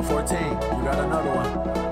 Yo, 14, you got another one.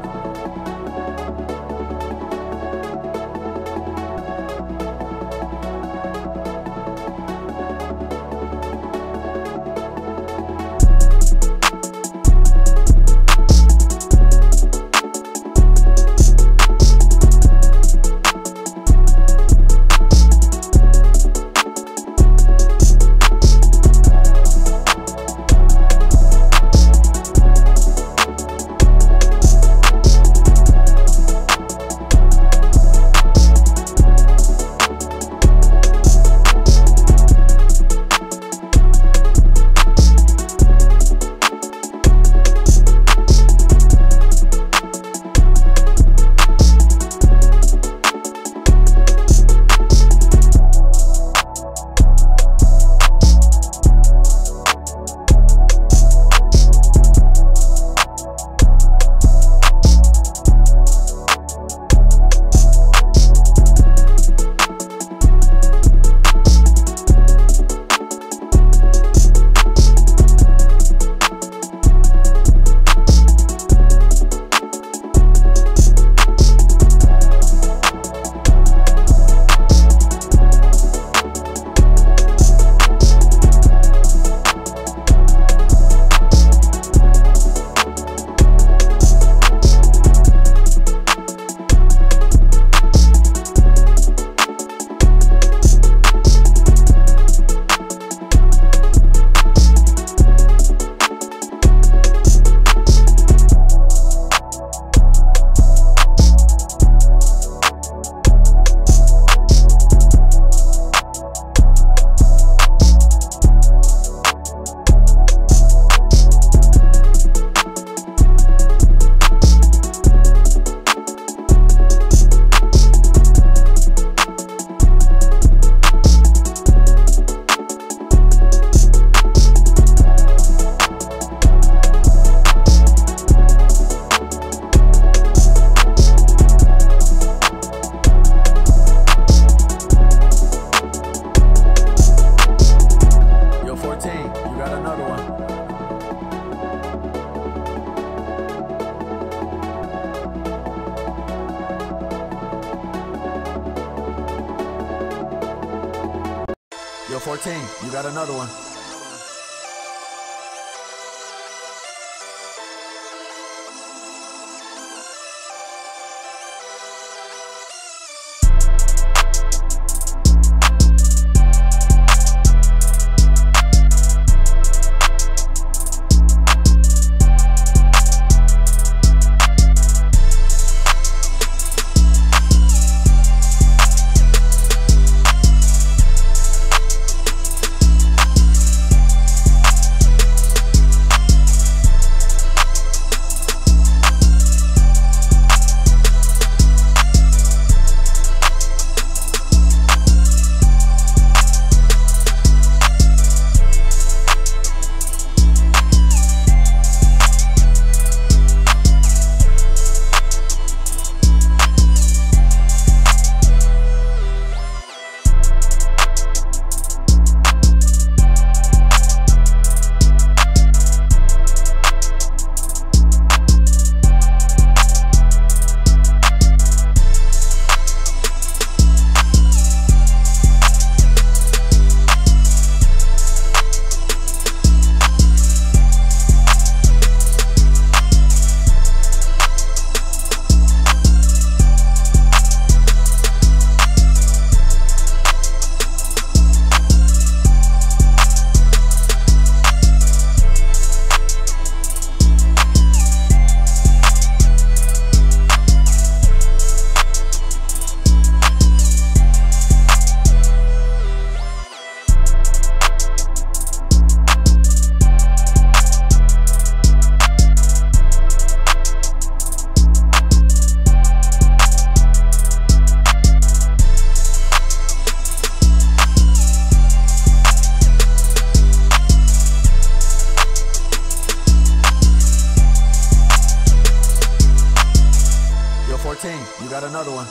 You got another one.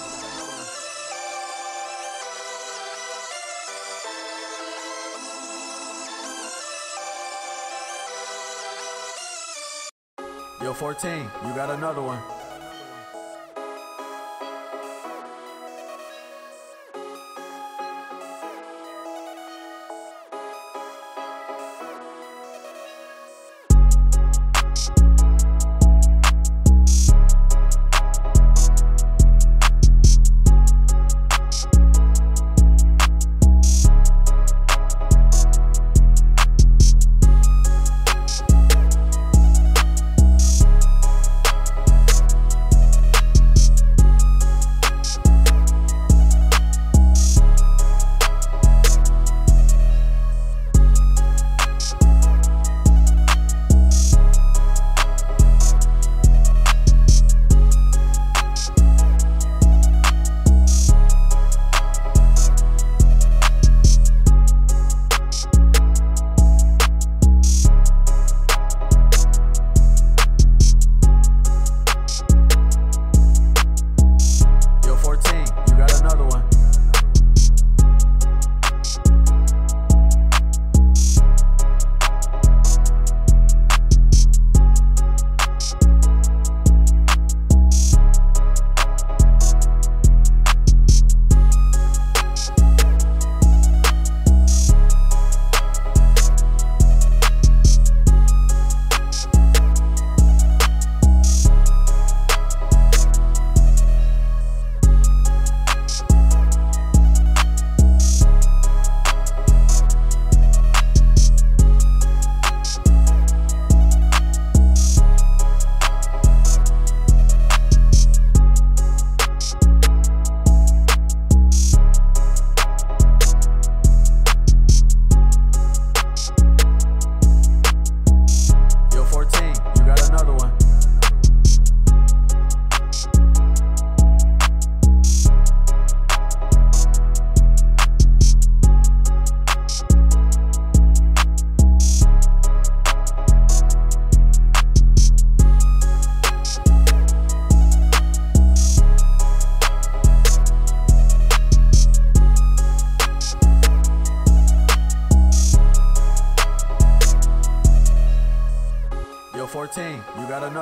Yo, 14, you got another one.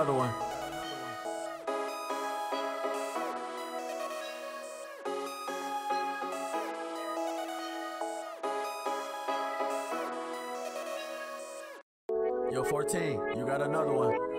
Another one. Yo, 14, you got another one.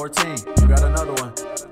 14, you got another one.